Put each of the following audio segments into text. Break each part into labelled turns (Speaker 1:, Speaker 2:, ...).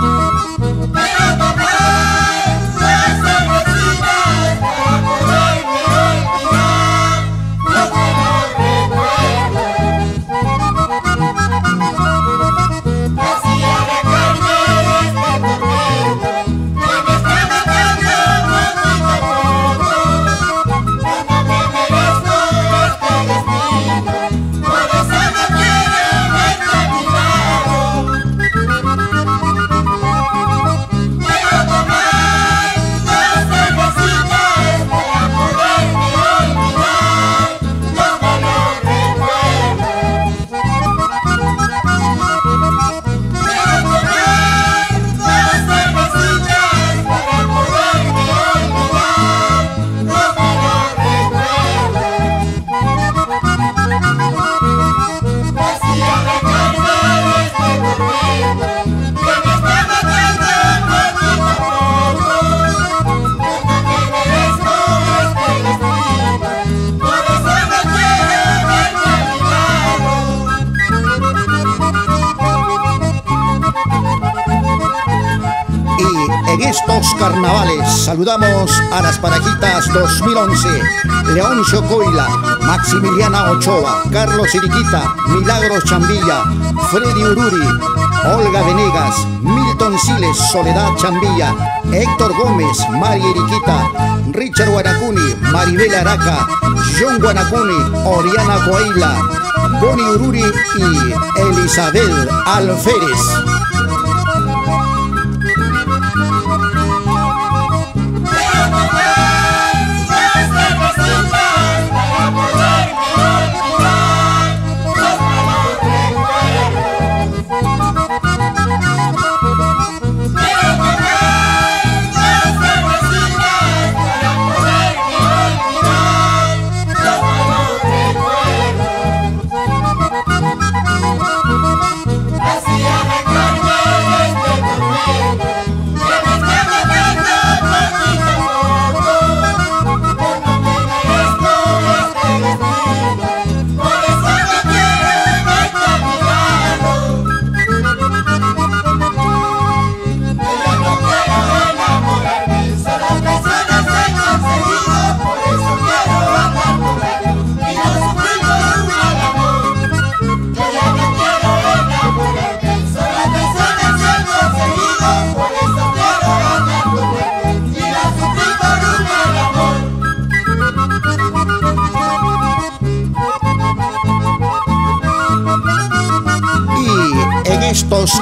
Speaker 1: Música Saludamos a las parajitas 2011, León Chocoila, Maximiliana Ochoa, Carlos Iriquita, Milagros Chambilla, Freddy Ururi, Olga Venegas, Milton Siles, Soledad Chambilla, Héctor Gómez, María Iriquita, Richard Guanacuni, Maribel Araca, John Guanacuni, Oriana Coaila, Bonnie Ururi y Elizabeth Alférez.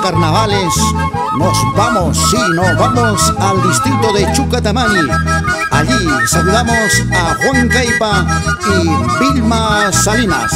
Speaker 1: Carnavales nos vamos, sí, nos vamos al distrito de Chucatamani. Allí saludamos a Juan Caipa y Vilma Salinas.